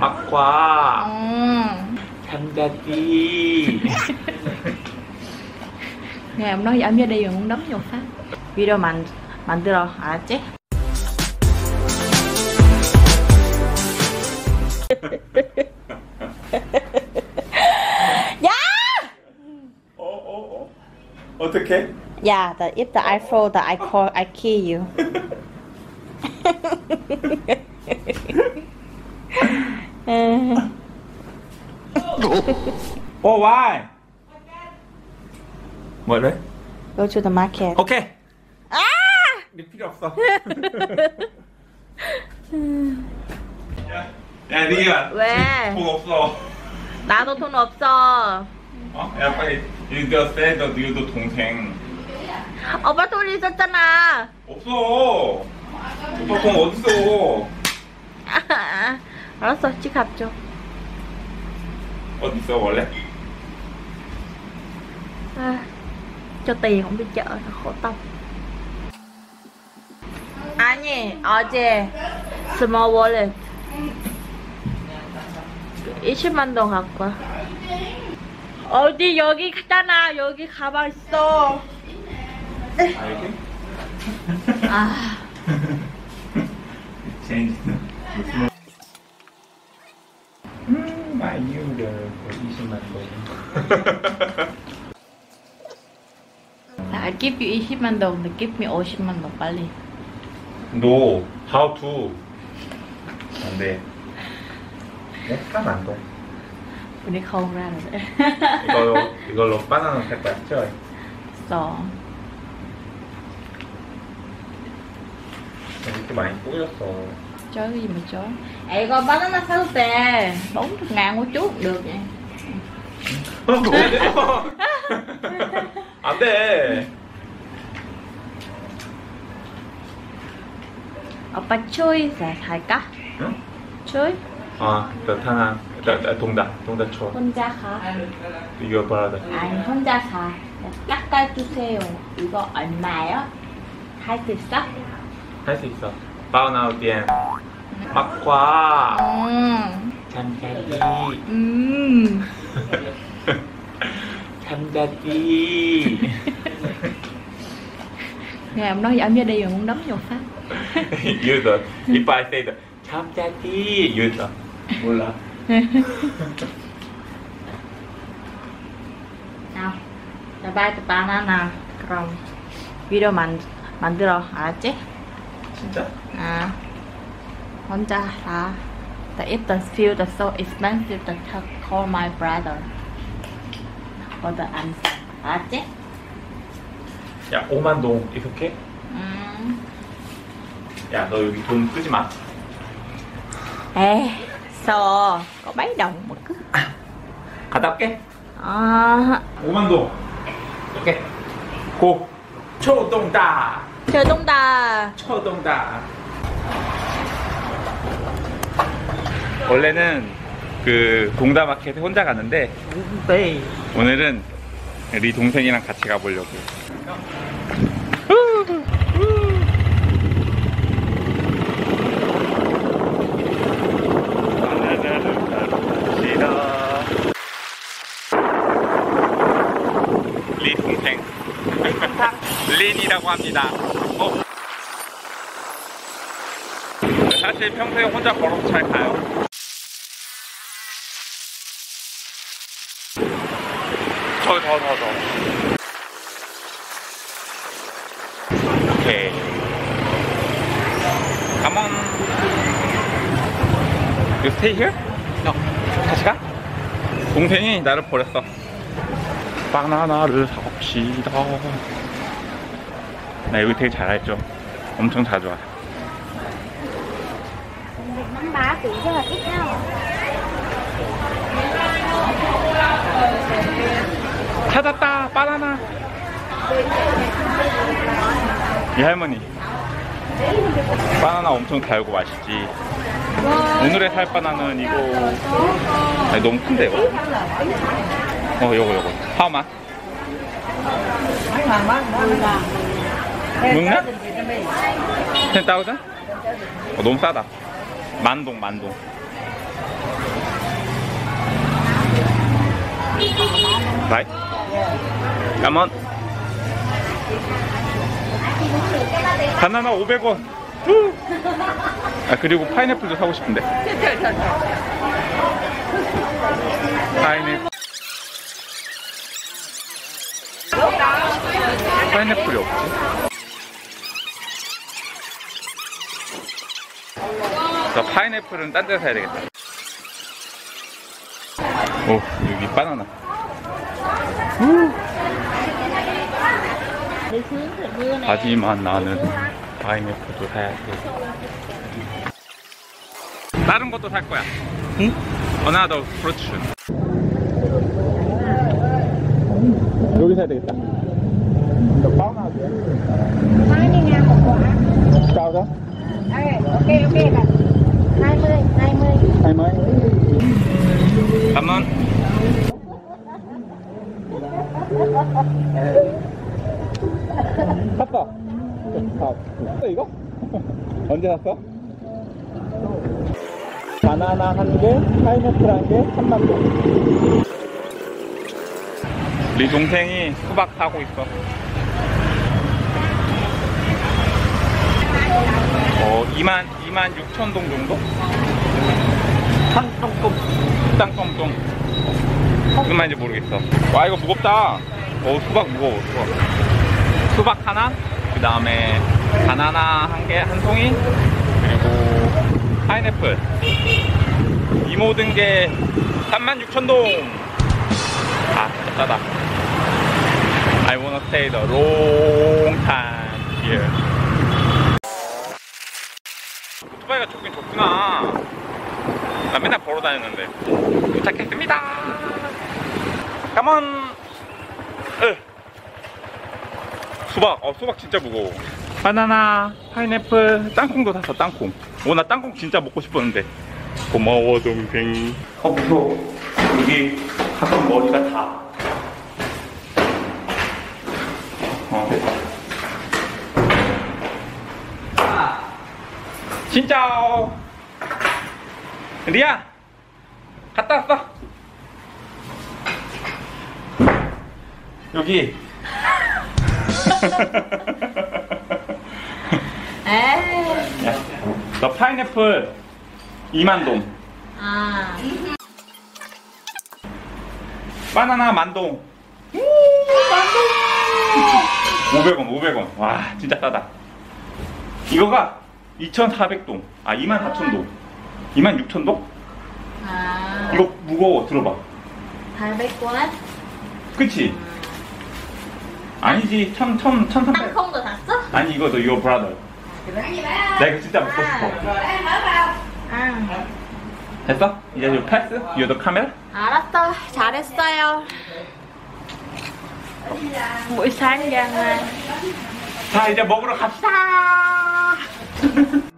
막과 음. Nghe ông nói với em ra đi rồi muốn đấm vô phát Video 만, 만들어 알았지? 야! 어? 어? 어? 어떻게? 야, the, if the I fall, the I call, I kill you. 어 why? 뭐래? Go to the market. 오케이 아! 네 필요 없어 야, 야 리아 왜? 돈 없어 나도 돈 없어. 어? 야 빨리 유도 세더 유도 동생 오빠 돈 있었잖아. 없어 오빠 돈 어딨어 알았어, 지갑 줘. 어딨어 원래? À, cho tiền không đi chợ nó khổ tâm 아니 어제 small wallet 20만 동 갖고 와 어디 여기 있잖아 여기 가방 있어? 아 체인지 는 무슨 음 마이유를 20만 원 I give you 20만 동 근데 give me 50만 동 빨리 No, how to? 안돼. 안 돼. 분이 không ra rồi đấy 이걸로 이걸로 바나나 살 거야. 죠써 이렇게 많이 뿌렸어. chối cái gì mà chối Ê con bán nó sao tè 40 ngàn một chút cũng được vậy 안 돼. 오빠 chui là thải cắt 응? chui 아, 나 타나, 나, 나 동다, 동다 쳐. 혼자 가 이거 봐라. 아니 혼자 가 깎아주세요 이거 얼마요? 할 수 있어? 할수 있어. 바나나店. 막과 음. 참자띠. 음. 참자띠. nghe ông nói với em ra đi rồi muốn đấm vô phát 유더. If I say the 참자띠, 유더. 몰라. nào là ba từ banana 그럼 video 만 만들어 알았지? 진짜? 아 혼자 사 The if the feel the so expensive the call my brother for the answer 알았지? 야, 5만 동 이렇게? 음. 야, 너 여기 돈 쓰지 마. Sao có mấy đồng mà cứ 갔다 올게. à, 5만 동. 오케이. 고. 초동다. tung ta 초동다. 원래는 그 동다 마켓에 혼자 갔는데 về 오늘은 리 동생이랑 같이 가보려고. 리 동생. 린이라고 합니다. 어? 사실 평소에 혼자 걸어서 잘 가요. 저, 저, 저, 저. 오케이. Come on. You stay here? No. 다시 가? 동생이 나를 버렸어. 바나나를 사봅시다. 나 여기 되게 잘 알죠? 엄청 자주 와. Bá chị rất là ít nhau 찾았다 바나나. 이 할머니. 바나나 엄청 달고 맛있지. 오늘의 살 바나나는 이거 아니, 너무 큰데 이거? 어 요거 요거. 하마. 묵나? 10,000? 어, 너무 싸다. 만동 만동. right? On. 바나나 500원. 아 그리고 파인애플도 사고 싶은데. 파인애플. 파인애플이 없지? 저 파인애플은 딴 데서 사야 되겠다. 오, 여기 바나나. 하지만 나는 파인애플도 사야 돼. 다른 것도 살 거야. 응? 어나더 프루츠. 여기 사야 되겠다. đó? Ê, ok ok bạn hai mươi hai mươi hai mấy? Cảm ơn. 샀어. 샀어. 이거? 언제 샀어? 바나나 한 개, 파인애플 한 개, 3만 원. 우리 동생이 수박 사고 있어. 어, 2만, 2만 6천 동 정도? 말인지 모르겠어. 와, 이거 무겁다. 어, 수박 무거워, 수박. 수박 하나, 그 다음에 바나나 한 개, 한 송이, 그리고 파인애플. 이 모든 게 36,000동. 아, 진짜 싸다. I wanna stay the long time here. 오토바이가 좋긴 좋구나. 나 맨날 걸어 다녔는데. 도착했습니다. 가만. 으. 수박, 어, 수박 진짜 무거워. 바나나, 파인애플, 땅콩도 샀어, 땅콩. 오, 나 땅콩 진짜 먹고 싶었는데. 고마워, 동생. 어, 무서워. 여기 가끔 머리가 다. 어. 진짜. 리아, 갔다 왔어. 여기. Ê. 야, 너 파인애플 2만 동, À. 바나나 만동. 500원, 500원. 와, 진짜 싸다. 이거가 2,400동. 아, 24,000동. 26,000동? À. 이거 무거워. 들어봐. 200원. 그치? 아니지. 1,000, 1,000, 1,300. 땅콩도 샀어? 아니, 이거 너 이거 브라더. 나 이거 진짜 먹고 싶어. 아. 됐어? 이제 이거 패스? 이거 너 카메라? 알았어. 잘했어요. ngoài 자, 이제 먹으러 갑시다.